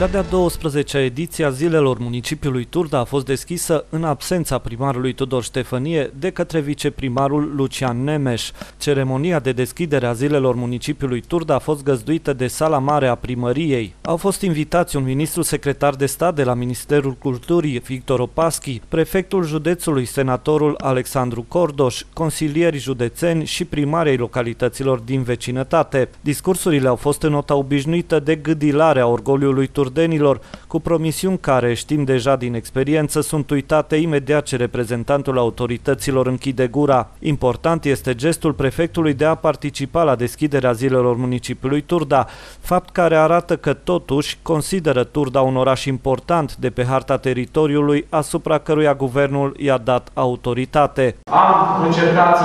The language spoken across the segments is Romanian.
Cea de-a 12-a ediție a Zilelor Municipiului Turda a fost deschisă în absența primarului Tudor Ștefănie de către viceprimarul Lucian Nemeș. Ceremonia de deschidere a Zilelor Municipiului Turda a fost găzduită de sala mare a primăriei. Au fost invitați un ministru secretar de stat de la Ministerul Culturii, Victor Opaschi, prefectul județului, senatorul Alexandru Cordoș, consilieri județeni și primarei localităților din vecinătate. Discursurile au fost în nota obișnuită de gâdilarea orgoliului Turda urdenilor, cu promisiuni care, știm deja din experiență, sunt uitate imediat ce reprezentantul autorităților închide gura. Important este gestul prefectului de a participa la deschiderea zilelor municipiului Turda, fapt care arată că totuși consideră Turda un oraș important de pe harta teritoriului asupra căruia guvernul i-a dat autoritate. Am încercat să,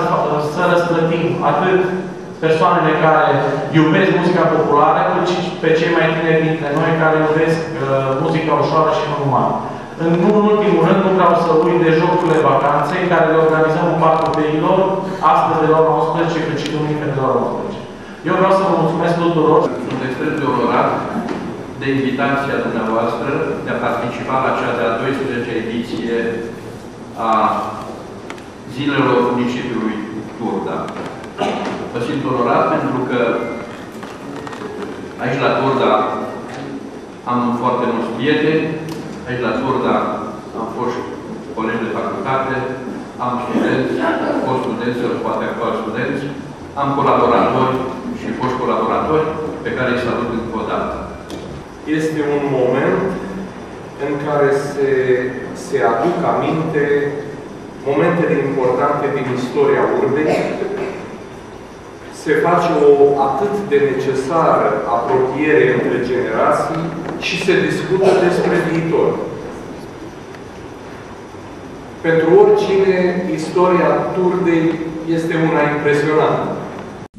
să răsplătim atât persoanele care iubesc muzica populară, cât și pe cei mai tineri dintre noi care iubesc uh, muzica ușoară și nu numai. În, nu în ultimul rând, nu vreau să uit de jocurile vacanței, care le organizăm în Parcul Peilor, astăzi de la ora 11, cât și duminică de la ora 11. Eu vreau să vă mulțumesc tuturor. Sunt extrem de onorat de invitația dumneavoastră de a participa la cea de-a 12-a ediție a Zilelor Municipiului Turda. Mă simt onorat pentru că aici la Turda am foarte mulți prieteni, aici la Turda am fost colegi de facultate, am studenți, fost studenți sau poate actual studenți, am colaboratori și fost colaboratori pe care îi salut încă o dată. Este un moment în care se, se aduc aminte momentele importante din istoria urbei, se face o atât de necesară apropiere între generații și se discută despre viitor. Pentru oricine, istoria Turdei este una impresionantă.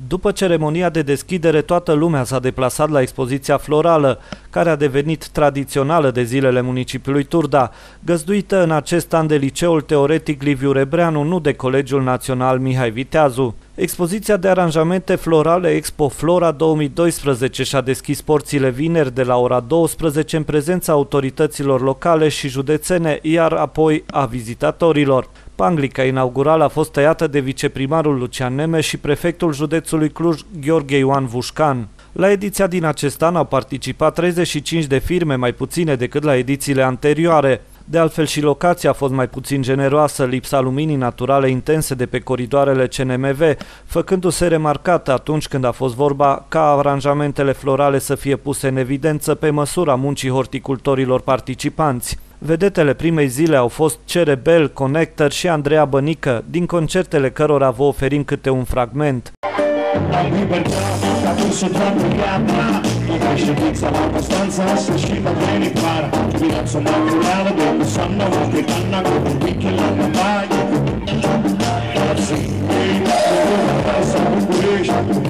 După ceremonia de deschidere, toată lumea s-a deplasat la expoziția florală, care a devenit tradițională de zilele municipiului Turda, găzduită în acest an de liceul teoretic Liviu Rebreanu, nu de Colegiul Național Mihai Viteazu. Expoziția de aranjamente florale Expo Flora 2012 și-a deschis porțile vineri de la ora 12 în prezența autorităților locale și județene, iar apoi a vizitatorilor. Panglica inaugurală a fost tăiată de viceprimarul Lucian Neme și prefectul județului Cluj, Gheorghe Ioan Vușcan. La ediția din acest an au participat 35 de firme, mai puține decât la edițiile anterioare. De altfel și locația a fost mai puțin generoasă, lipsa luminii naturale intense de pe coridoarele CNMV, făcându-se remarcată atunci când a fost vorba ca aranjamentele florale să fie puse în evidență pe măsura muncii horticultorilor participanți. Vedetele primei zile au fost Cerebel, Connector și Andreea Bănică, din concertele cărora vă oferim câte un fragment.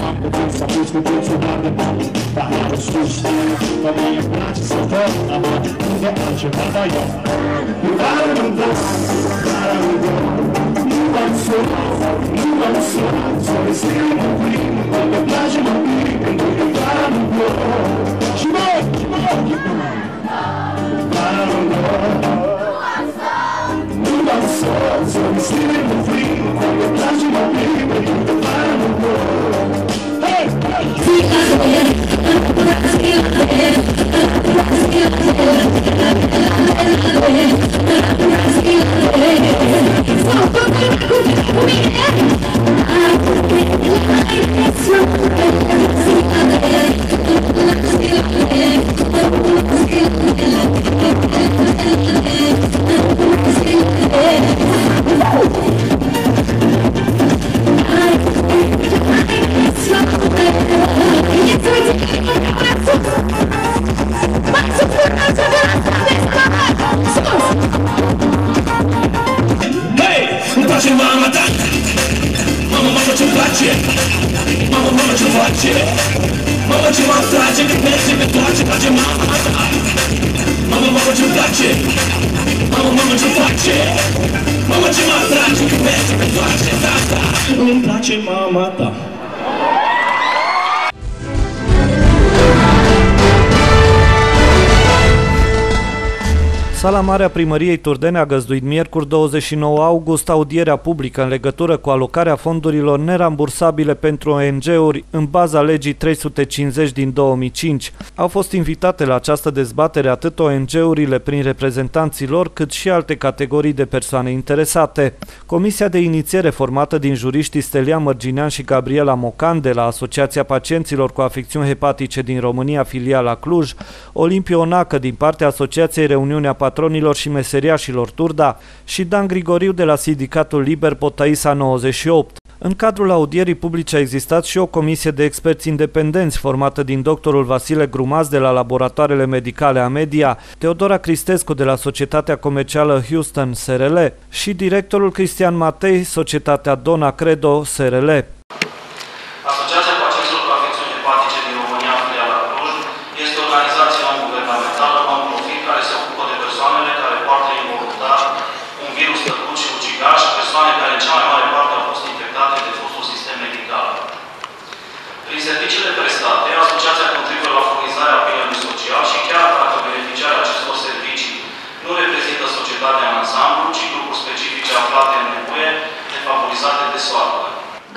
Am puțin să pus cu puțin de bani Dar am sus Că mie îmi place să văd Am de altceva dar eu Dar nu dă Dar nu dă Nu am sunat Nu am sunat Să le scriu în prim Că Nesse nesse metade tá de mal Mama, mama de verdade Mama, mama de verdade Mama de matrate Que nesse metade tá tá Um mata Sala Mare a Primăriei Turdene a găzduit miercuri 29 august audierea publică în legătură cu alocarea fondurilor nerambursabile pentru ONG-uri în baza legii 350 din 2005. Au fost invitate la această dezbatere atât ONG-urile prin reprezentanții lor, cât și alte categorii de persoane interesate. Comisia de inițiere formată din juriștii Stelia Mărginean și Gabriela Mocan de la Asociația Pacienților cu Afecțiuni Hepatice din România, filiala Cluj, Olimpio Onacă din partea Asociației Reuniunea patronilor și meseriașilor Turda și Dan Grigoriu de la Sindicatul Liber Potaisa 98. În cadrul audierii publice a existat și o comisie de experți independenți formată din doctorul Vasile Grumaz de la laboratoarele medicale a Media, Teodora Cristescu de la Societatea Comercială Houston SRL și directorul Cristian Matei, Societatea Dona Credo SRL. Asociația Pacienților cu Afecțiuni Hepatice din România, filiala Cluj, este o organizație non-guvernamentală, non-profit, care se ocupă de persoanele care poartă involuntar un virus tăcut și ucigaș, persoane care în cea mai mare parte au fost infectate de fostul sistem medical. Prin serviciile prestate, asociația contribuie la furnizarea pilonului social și chiar dacă beneficiarii acestor servicii nu reprezintă societatea în ansamblu, ci grupuri specifice aflate în nevoie, defavorizate de soartă.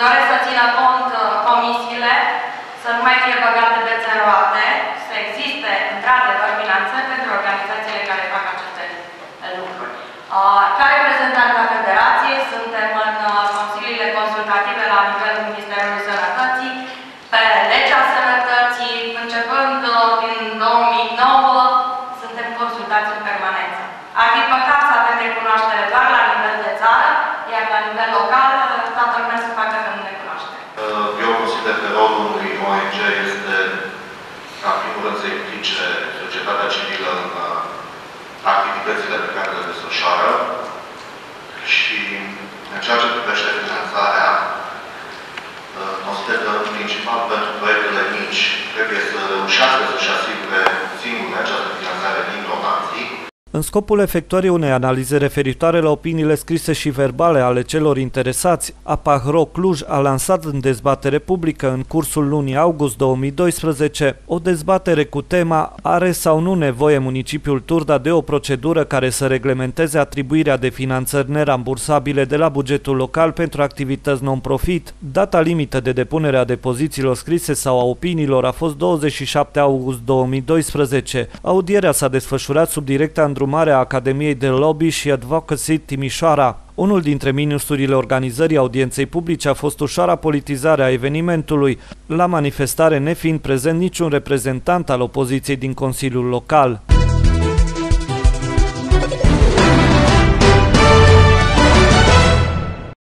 Doresc să țină cont uh, comisiile, să nu mai fie băgate bețe în roate, să existe, într-adevăr, finanțări pentru organizațiile care fac aceste uh, lucruri. Uh, Ca reprezentant a Federației, suntem în uh, consiliile consultative la nivelul Ministerului Sănătății, pe legea sănătății, începând uh, din 2009, suntem consultați în permanență. Ar fi păcat să avem recunoaștere doar la nivel de țară, iar la nivel local, uh, toată lumea să facă că nu ne cunoaște. Eu consider că rolul unui ONG este, ca în primul rând, să implice societatea civilă în uh, activitățile pe care le desfășoară și în ceea ce privește finanțarea, uh, consider că, în principal, pentru proiectele mici, trebuie să reușească să-și asigure singure această finanțare din donații, În scopul efectuării unei analize referitoare la opiniile scrise și verbale ale celor interesați, APAHRO Cluj a lansat în dezbatere publică în cursul lunii august 2012 o dezbatere cu tema Are sau nu nevoie municipiul Turda de o procedură care să reglementeze atribuirea de finanțări nerambursabile de la bugetul local pentru activități non-profit. Data limită de depunere a depozițiilor scrise sau a opiniilor a fost 27 august 2012. Audierea s-a desfășurat sub directa îndrumare a Academiei de Lobby și Advocacy Timișoara. Unul dintre minusurile organizării audienței publice a fost ușoara politizare a evenimentului, la manifestare nefiind prezent niciun reprezentant al opoziției din Consiliul Local.